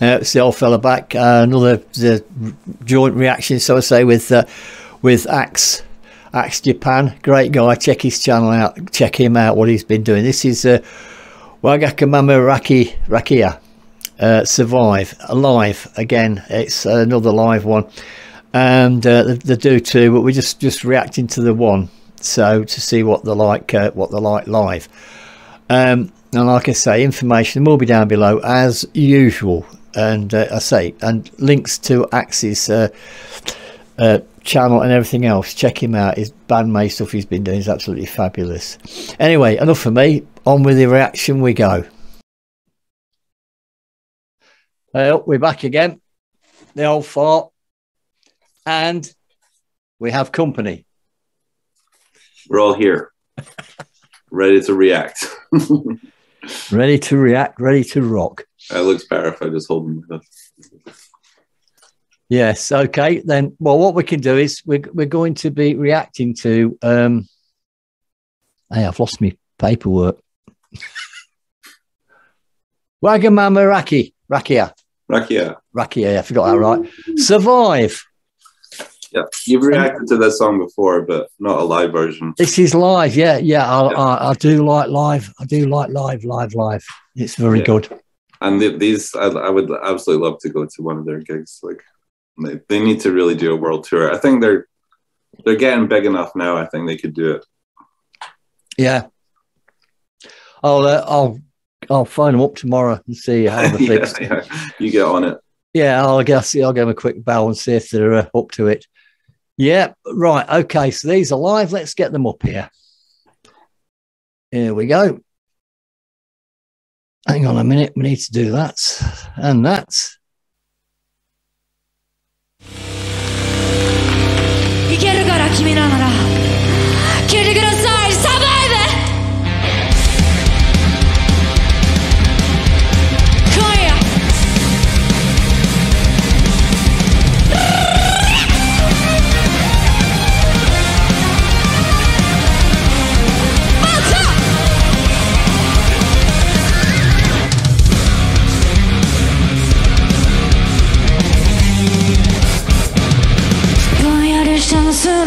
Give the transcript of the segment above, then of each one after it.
Uh, it's the old fella back. Uh, another the joint reaction, so I say, with uh, with Axe Axe Japan. Great guy. Check his channel out. Check him out. What he's been doing. This is uh, Wagakamama Raki Rakia. Uh, survive alive again. It's another live one, and uh, they, they do too. But we're just just reacting to the one, so to see what they're like, uh, what they're like live. Um, and like I say, information will be down below as usual and uh, I say, and links to Axe's uh, uh, channel and everything else. Check him out. His band, bandmate stuff he's been doing is absolutely fabulous. Anyway, enough for me. On with the reaction we go. Well, we're back again. The old fart. And we have company. We're all here, ready to react. ready to react, ready to rock. It looks better if I just hold them like Yes. Okay. Then, well, what we can do is we're, we're going to be reacting to. Um, hey, I've lost my paperwork. Wagamama Raki, Rakia. Rakia. Rakia, I forgot that right. Survive. Yeah, you've reacted to that song before, but not a live version. This is live. Yeah, yeah. I, yeah. I, I do like live. I do like live, live, live. It's very yeah. good and the, these I, I, would absolutely love to go to one of their gigs. Like they, they need to really do a world tour. I think they're they're getting big enough now i think they could do it. Yeah. I'll uh, i'll i'll phone them up tomorrow and see how the yeah, yeah. you get on it. Yeah i'll guess i'll give them a quick bow and see if they're uh, up to it. Yeah right. Okay so these are live. Let's get them up here. Here we go Hang on a minute, we need to do that and that. いけ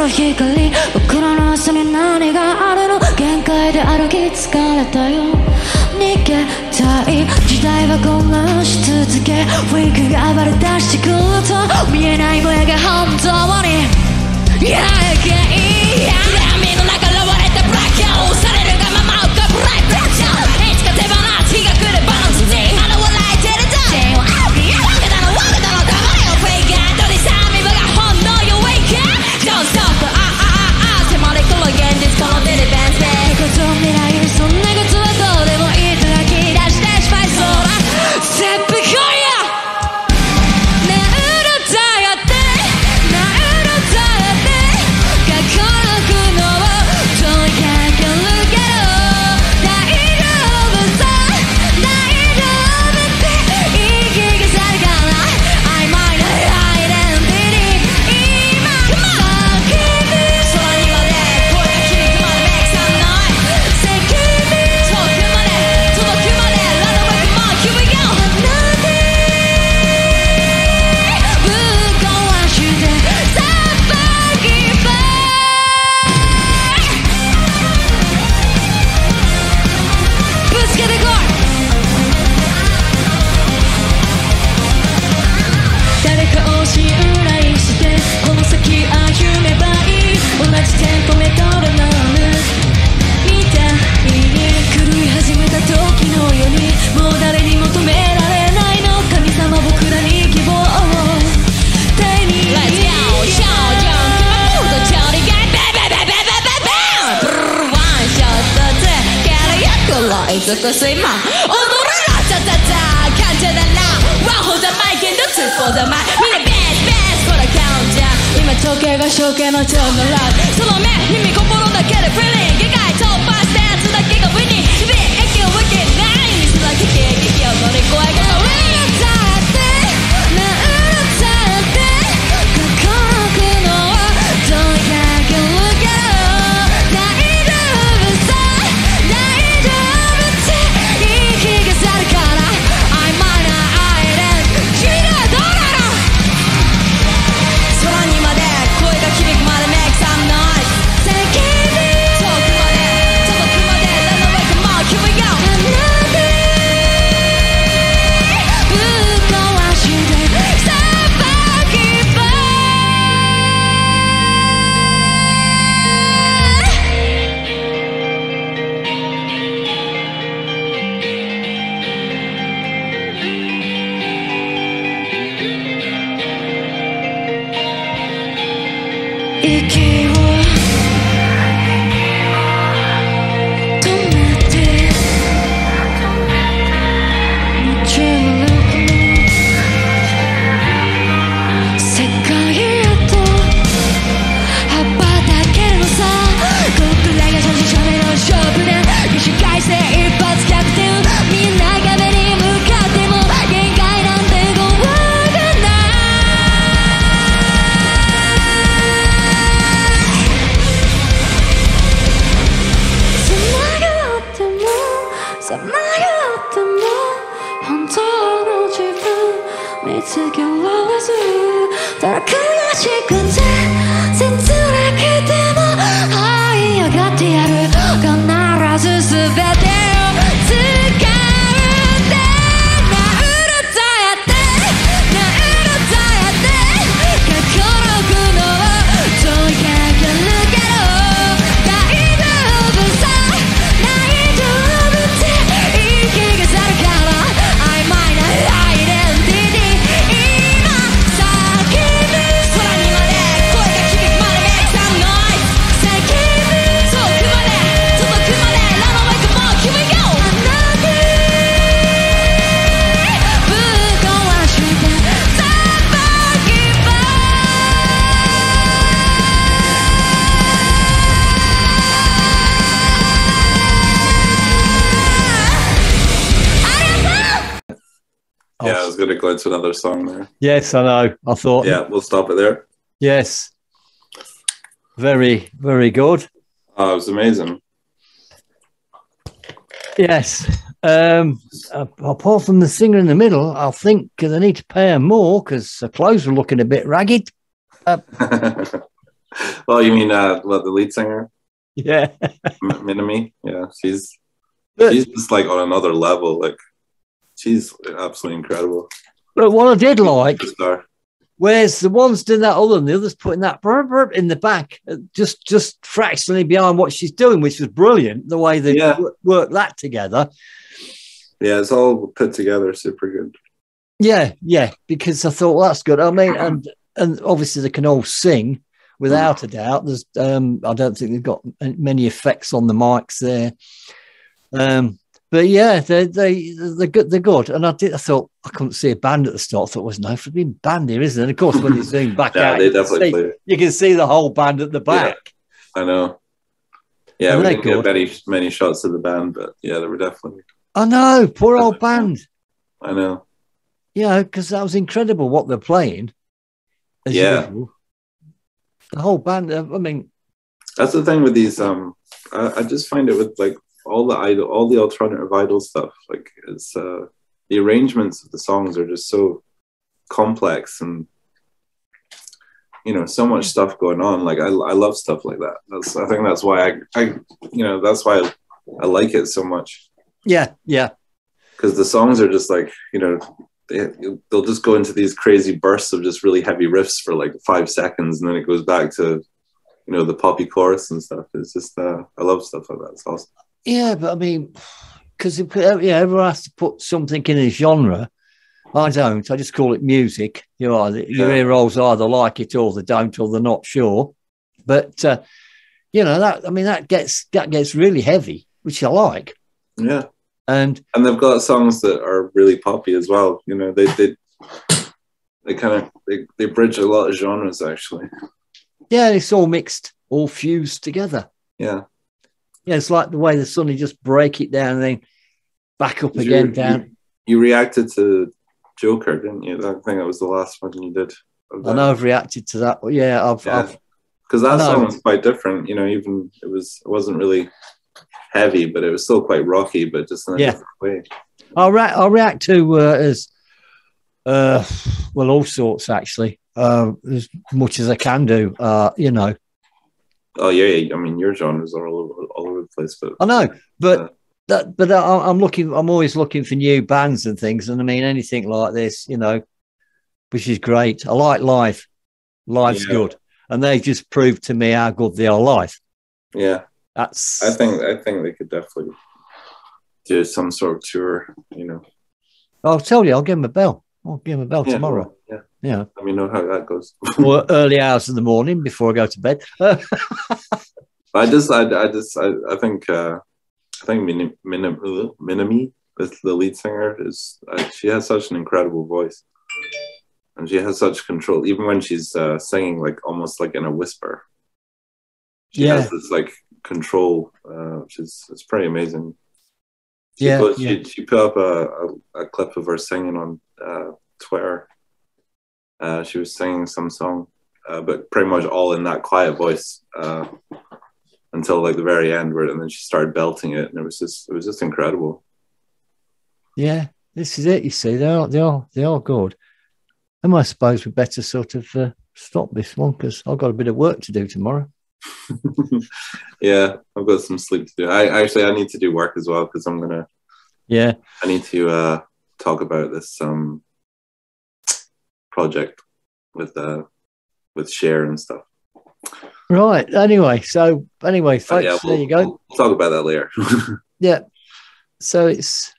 光僕らの明日に何があるの？限界で歩き疲れたよ。逃げたい時代は混乱し続け。ウィークが暴れ出してくると見えないもやが本当に。やけいくすいま踊るらチャチャチャ感じだな。One for the mic and ザマイみんなベースベース。このカウント今時計が証券の超のラブその目 begin. 見つけられずただ悔しくて切 going to go into another song there. Yes, I know. I thought. Yeah, we'll stop it there. Yes. Very, very good. Oh, it was amazing. Yes. Um, uh, apart from the singer in the middle, I think they need to pay her more because her clothes were looking a bit ragged. well, you mean uh, what the lead singer, Yeah. M- Minami? Yeah, she's she's just like on another level. Like she's absolutely incredible. but what I did like, whereas the ones doing that other than the others putting that burp, burp in the back, uh, just just fractionally behind what she's doing, which was brilliant. The way they Yeah. wo- worked that together. Yeah, it's all put together super good. Yeah, yeah, because I thought well, that's good. I mean, and and obviously they can all sing without a doubt. There's um, I don't think they've got many effects on the mics there. Um, but yeah, they they they're good. They're good. And I did. I thought I couldn't see a band at the start. I thought, was no being band here, isn't it? And of course, when you zoom back Yeah, out, you, can see, you can see the whole band at the back. I know. Yeah, And we didn't get many many shots of the band, but yeah, they were definitely. I know, poor old band. I know. Yeah, because that was incredible what they're playing. Yeah. usual. The whole band. uh, I mean, That's the thing with these. Um, I, I just find it with like all the idol, all the alternative idol stuff. Like it's uh, the arrangements of the songs are just so complex and you know so much stuff going on. Like I, I love stuff like that. That's I think that's why I, I you know that's why I, I like it so much yeah, yeah. because the songs are just like you know they, they'll just go into these crazy bursts of just really heavy riffs for like five seconds and then it goes back to you know the poppy chorus and stuff it's just uh, i love stuff like that it's awesome Yeah, but I mean, because yeah, everyone has to put something in a genre. I don't. I just call it music. You know, either, your Yeah. ear rolls either like it or they don't, or they're not sure. But uh, you know that. I mean, that gets that gets really heavy, which I like. yeah And and they've got songs that are really poppy as well you know they they they kind of they, they bridge a lot of genres actually yeah, it's all mixed, all fused together. yeah Yeah, it's like the way they suddenly just break it down and then back up again you- down. you reacted to joker didn't you i think that was the last one you did I know I've reacted to that, yeah, I've, Yeah. Because that song was quite different. You know, even it was it wasn't really heavy, but it was still quite rocky, but just in a Yeah. different way. I'll, re- I'll react to uh, as uh, well all sorts actually uh, as much as I can do. Uh, you know, Oh yeah, yeah. I mean, your genres are all over, all over the place, but I know, but Yeah. that but I, I'm looking. I'm always looking for new bands and things, and I mean anything like this, you know, which is great. I like live. Life's Yeah. good, and they just proved to me how good they are live. yeah, That's I think I think they could definitely do some sort of tour. You know, I'll tell you, I'll give them a bell. I'll give him a bell Yeah, tomorrow. Yeah. yeah. Let me know how that goes. or early hours in the morning before I go to bed. I just, I, I just, I, I think, uh, I think Minami, is the lead singer, is uh, she has such an incredible voice, and she has such control, even when she's uh, singing, like almost like in a whisper. She Yeah. has this like control, uh, which is it's pretty amazing. She Yeah, put, yeah. She, she put up a, a, a clip of her singing on uh, Twitter. Uh, she was singing some song, uh, but pretty much all in that quiet voice uh, until like the very end, where and then she started belting it, and it was just it was just incredible. yeah, this is it. You see, they are they are they are good. And I suppose we better sort of uh, stop this one because I've got a bit of work to do tomorrow. yeah, I've got some sleep to do. I actually I need to do work as well because I'm gonna Yeah, I need to uh, talk about this um, project with uh, with share and stuff. right. Anyway, so anyway, But folks, yeah, there we'll, you go. We'll, we'll talk about that later. Yeah. So it's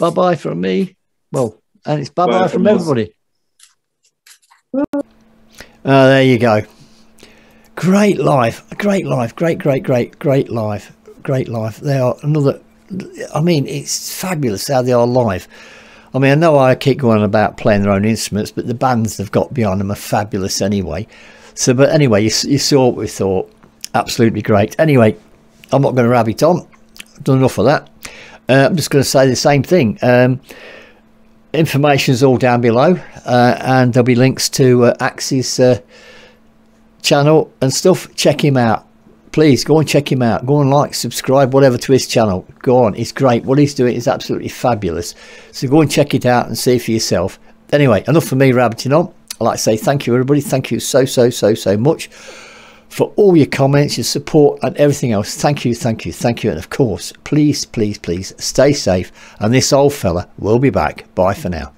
bye bye from me. Well, and it's bye bye Bye from from everybody. Uh, there you go. Great live, great life, great, great, great, great life, great life. They are another. I mean, it's fabulous how they are live. I mean, I know I keep going about playing their own instruments, but the bands they've got behind them are fabulous anyway. So, but anyway, you, you saw what we thought. Absolutely great. Anyway, I'm not going to rabbit on. I've done enough of that. Uh, I'm just going to say the same thing. Um, information's all down below, uh, and there'll be links to uh, Axe's uh, channel and stuff. Check him out. Please go and check him out. Go and like, subscribe, whatever to his channel. Go on. It's great. What he's doing is absolutely fabulous. So go and check it out and see for yourself. Anyway, enough for me rabbiting on. I'd like to say thank you, everybody. Thank you so, so, so, so much for all your comments, your support, and everything else. Thank you, thank you, thank you. And of course, please, please, please stay safe. And this old fella will be back. Bye for now.